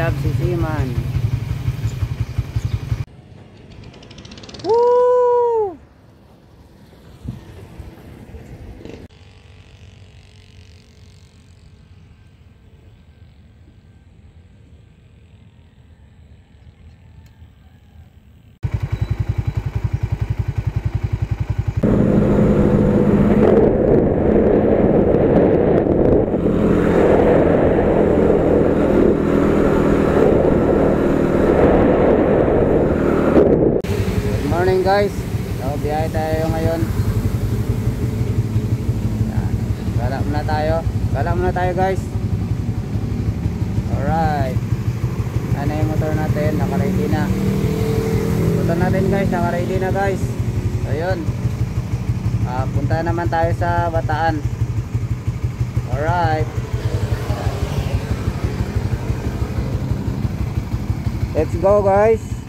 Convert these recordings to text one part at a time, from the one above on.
love si Siman. Woo! Guys. So, biyahe tayo ngayon. Gala muna tayo. Gala muna tayo guys. Alright. Ano yung motor natin? Naka-ready na. Motor natin guys. Naka-ready na guys. So yun. Ah, punta naman tayo sa Bataan. Alright. Let's go guys.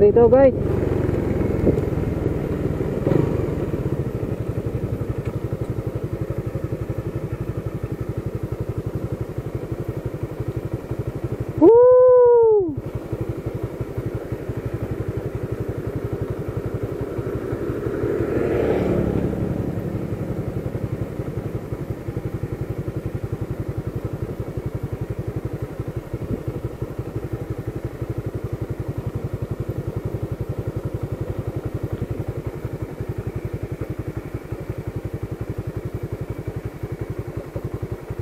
Rito guys.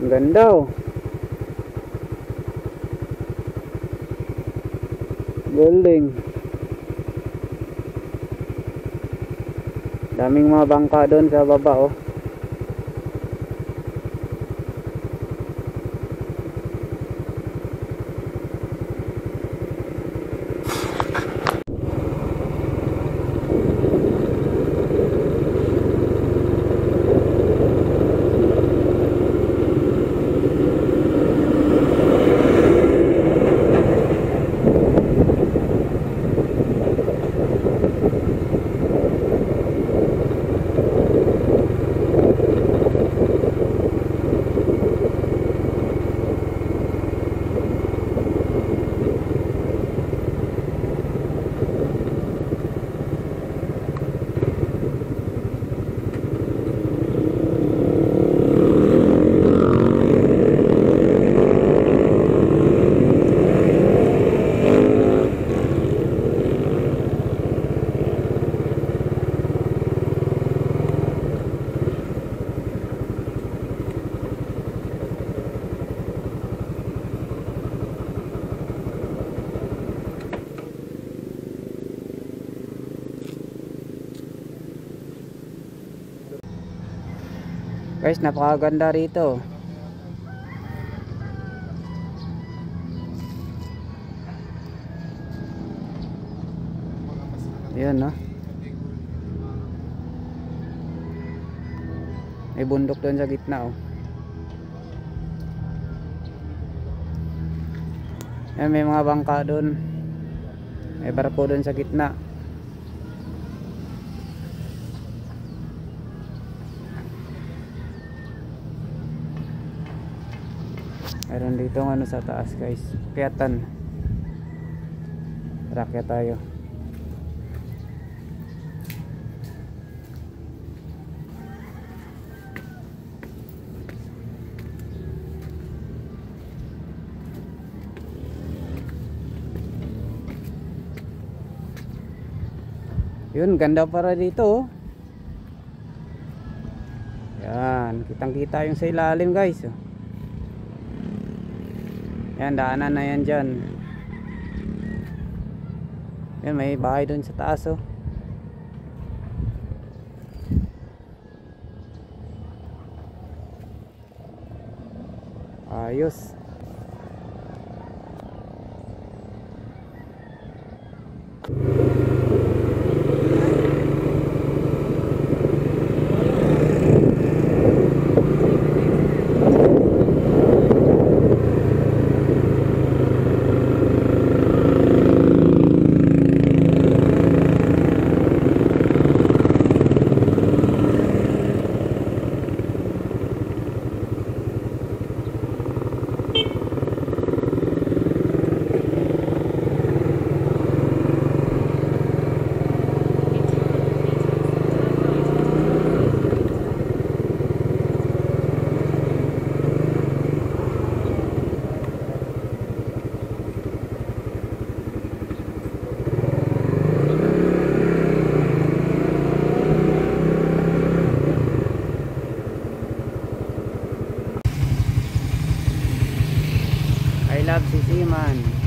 Ang ganda oh. Building. Daming mga bangka doon sa baba oh. Guys, napakaganda rito. Yan, no? May bundok doon sa gitna oh. Ayan, may mga bangka doon. May barko doon sa gitna. Meron dito ano sa taas guys. Kiyatan. Rakyat tayo. Yun, ganda para dito. oh. Yan, kitang-kita yung sa ilalim, guys. oh. Yan, daanan na yan dyan. Yan, may bahay dun sa taas, oh. Ayos. Love Sisiman.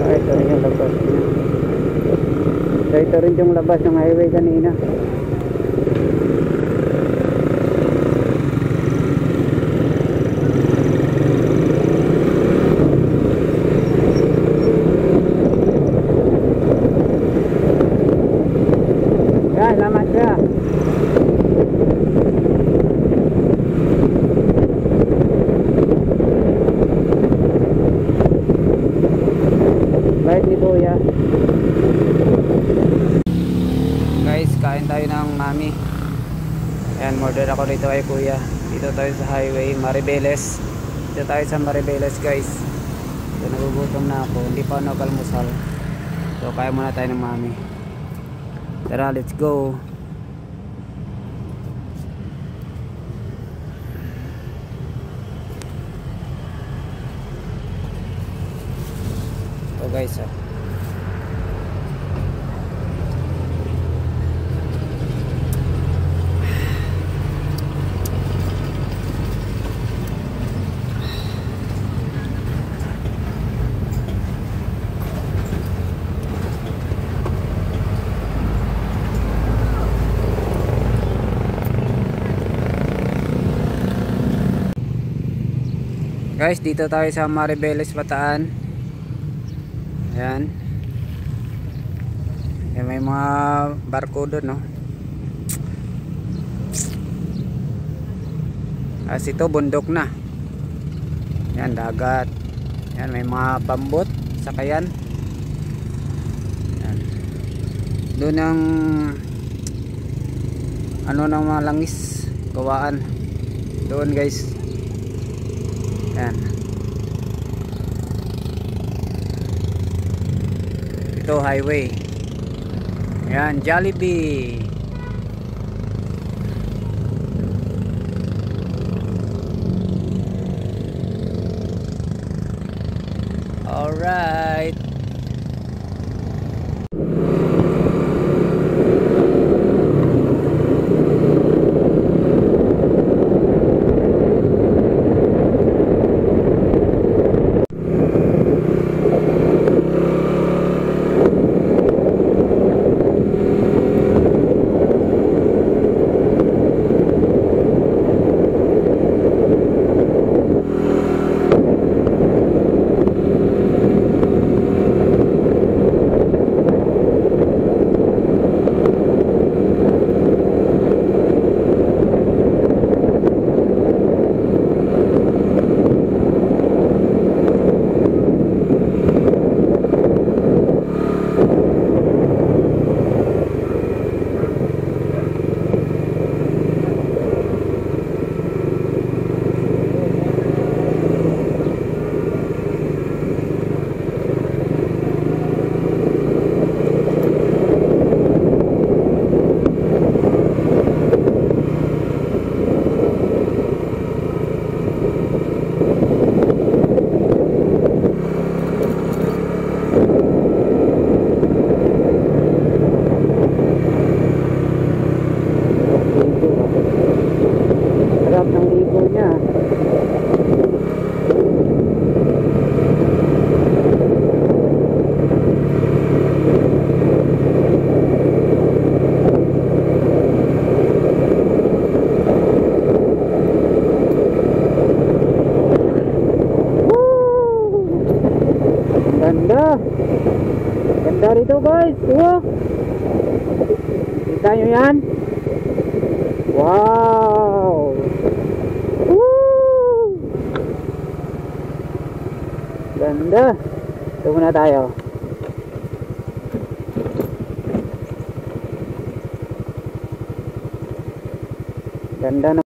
Ah, ito rin yung labas niya. So, ito rin yung labas ng highway kanina. Ya, selamat ya. Bait ni Kuya. Guys, kain tayo ng mami. Ayan, order ako dito kay Kuya. Dito tayo sa highway, Maribeles. Dito tayo sa Maribeles, guys. So, nagugutom na ako. Hindi pa ako nakalmusal. So, kaya muna tayo ng mami. Tara, let's go. So guys, ah. Guys, dito tayo sa Maribeles Bataan. Ayan. Ayan, may mga barko doon, no? As ito, bundok na. Ayan, dagat. Yan, may mga pambot, sakayan. Yan. Doon ang ano ng mga langis, gawaan. Doon guys. Yan. Ito highway. Yan, Jollibee. Alright. Ganda. Ganda rito guys. Wow. Kita nyo yan? Wow! Woo! Ganda! Ito muna tayo. Ganda na